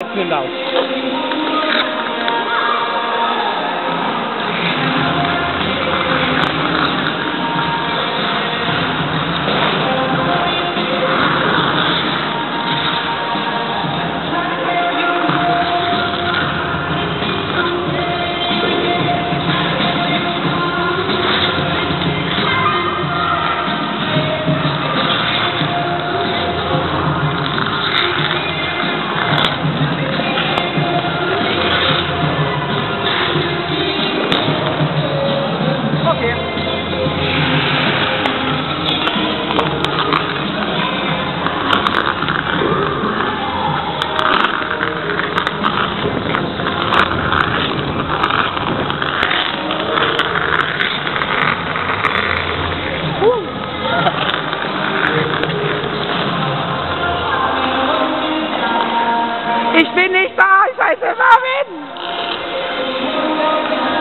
Vielen out. Ich bin nicht da, ich heiße Marvin.